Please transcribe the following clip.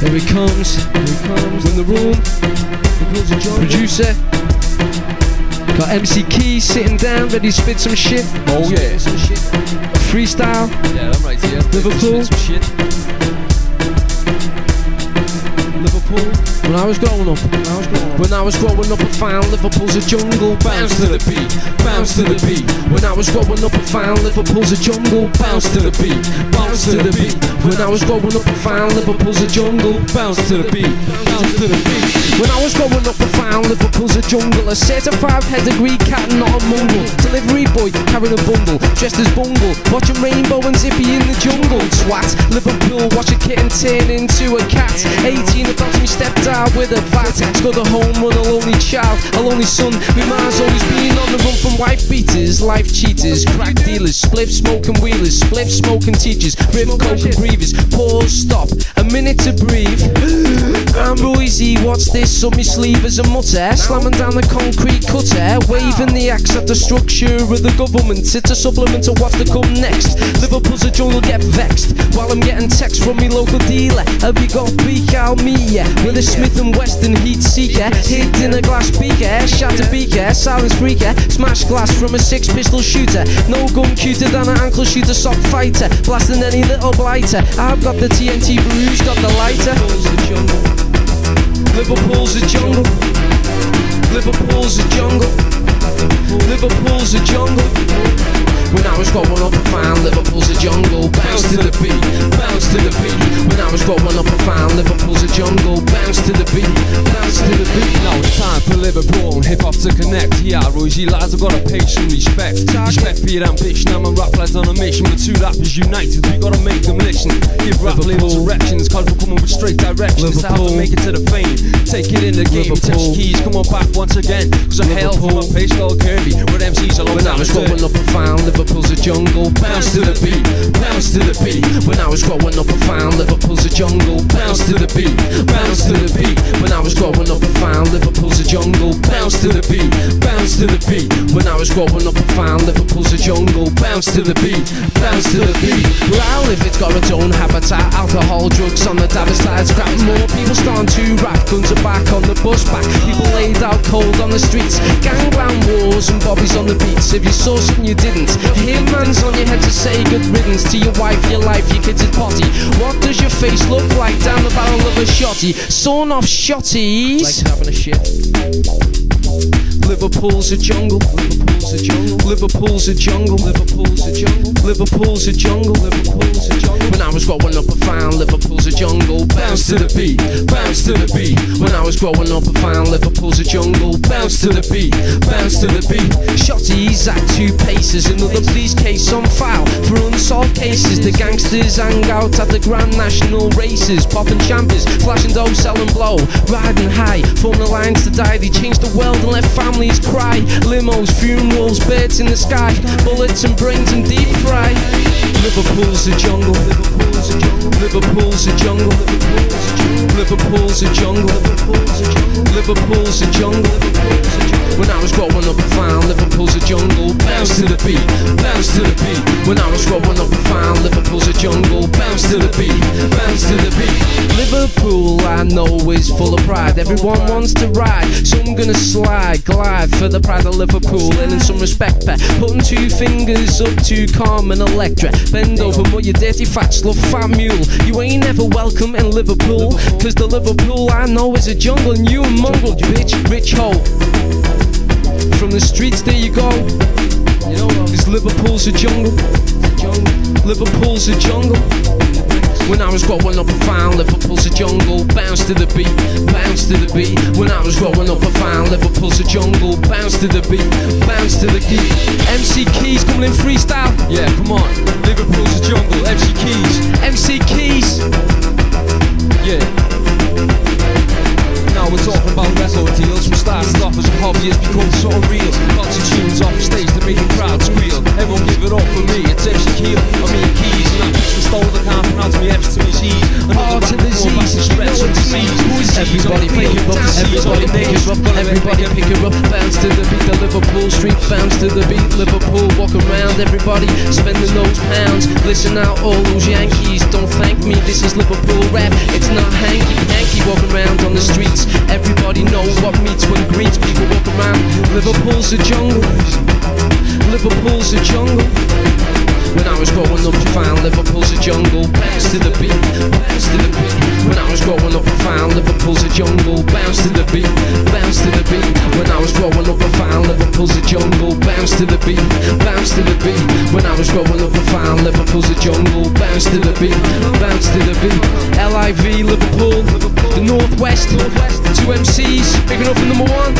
Here he comes. Here he comes. In the room. Producer. Got MC Keyz sitting down, ready to spit some shit. Oh yeah. Freestyle. Yeah, I'm right here. Liverpool. Some shit. Liverpool. When I was growing up, when I was growing up, when I was growing up, I found Liverpool's a jungle. Bounce to the beat, bounce to the beat. When I was growing up, I found Liverpool's a jungle. Bounce to the beat, bounce to the beat. When I was growing up, I found Liverpool's a jungle. Bounce to the beat, bounce to the beat. When I was growing up, I found Liverpool's a jungle. A certified pedigree cat, not a mungle. Delivery boy carrying a bundle, dressed as bungle. Watching Rainbow and Zippy in the jungle. Swat, Liverpool, watch a kitten turn into a cat. 18, I got me stepped out with a bat. Scored a home run, a lonely child, a lonely son. My mind's always been on wife beaters, life cheaters, crack dealers, spliff smoking wheelers, spliff smoking teachers, rip coke and breathers. Pause, stop, a minute to breathe. I'm Royzy, what's this up my sleeve as a mutter? Slamming down the concrete cutter, waving the axe at the structure of the government. It's a supplement to what's to come next. Liverpool's a jungle, get vexed while I'm getting text from me local dealer. Have you got beak out me? Yeah, with a Smith and Wesson heat seeker, hit in a glass beaker, shatter beaker, silence freaker, smash glass from a six pistol shooter. No gun cuter than an ankle shooter, sock fighter, blasting any little blighter. I've got the TNT bruise, got the lighter. Liverpool's a jungle. Liverpool's a jungle. Liverpool's a jungle. When I was growing up, I found Liverpool's a jungle. Bounce to the beat, bounce to the beat. When I was growing up, I found Liverpool's a jungle. Bounce to the beat, bounce to the beat. Now time Liverpool and hip hop to connect. Yeah, Royzy lads, I've got a patient respect. Respect for your ambition. I'm a rap lads on a mission. With two rappers united, we gotta make them listen. Give rap labels directions, cause we're coming with straight directions. How to make it to the fame. Take it in the game. Liverpool. Touch keys, come on back once again. Cause I hail from a Liverpool. place called Kirkby, where MCs are long When I was growing up, I found Liverpool's a jungle. Bounce to the beat, bounce to the beat. When I was growing up, I found Liverpool's a jungle. Bounce to the beat, bounce to the beat. When I was growing up, I found Liverpool's a jungle. Bounce to the beat, bounce to the beat. When I was growing up, I found Liverpool's a jungle. Bounce to the beat, bounce to the beat. Where if it's got its own habitat. Alcohol, drugs on the Davos side. Scrap more people starting to rap. Guns are back on the bus back. People laid out cold on the streets. Gangland wars and bobbies on the beats. If you saw something you didn't, hear man's on your head to say good riddance to your wife, your life, your kids' at potty. What does your face look of a shotty? Sawn off shotties. Like having a shit. Liverpool's a jungle. Liverpool's a jungle. Liverpool's a jungle. Liverpool's a jungle. Liverpool's a jungle. Liverpool's a jungle. When I was growing up, I found Liverpool's a jungle. Bounce to the beat, bounce to the beat. When I was growing up, I found Liverpool's a jungle. Bounce to the beat, bounce to the beat. Shotties at two paces. Another police case on file for unsolved cases. The gangsters hang out at the Grand National races, popping champers, flashing dough, selling blow, riding high, forming lines to die. They changed the world and let families cry. Limos, funerals, birds in the sky, bullets and brains and deep fry. Liverpool's a jungle. Liverpool's a jungle. Liverpool's a jungle. Liverpool's a jungle. Liverpool's a jungle. When I was growing up, I found Liverpool's a jungle. Bounce to the beat, bounce to the beat. When I was growing up, I found Liverpool's a jungle. Bounce to the beat, bounce to the beat. Liverpool, I know, is full of pride. Everyone wants to ride, so I'm gonna slide, glide for the pride of Liverpool. And in some respect, pet, putting two fingers up to calm Carmen Electra. Bend over, but your dirty fat slough, fat mule. You ain't ever welcome in Liverpool, cause the Liverpool I know is a jungle, and you a mongrel, bitch, rich hoe. From the streets, there you go. Cause Liverpool's a jungle. Liverpool's a jungle. When I was growing up, I found Liverpool's a jungle. Bounce to the beat, bounce to the beat. When I was growing up, I found Liverpool's a jungle. Bounce to the beat, bounce to the beat. MC Keyz coming in freestyle. Yeah, come on. Liverpool's a jungle. MC Keyz. Everybody pick her up. Bounce to the beat, the Liverpool street. Bounce to the beat, Liverpool. Walk around, everybody spending those pounds. Listen out, all those Yankees. Don't thank me, this is Liverpool rap. It's not hanky Yankee Walk around on the streets. Everybody know what meets when greets. People walk around. Liverpool's a jungle. Liverpool's a jungle. Growing up, I found Liverpool's a jungle. Bounce to the beat, bounce to the beat. When I was growing up, I found Liverpool's a jungle. Bounce to the beat, bounce to the beat. When I was growing up, I found Liverpool's a jungle. Bounce to the beat, bounce to the beat. When I was growing up, I found Liverpool's a jungle. Bounce to the beat, bounce to the beat. LIV Liverpool, the Northwest, two MCs, big enough for number one.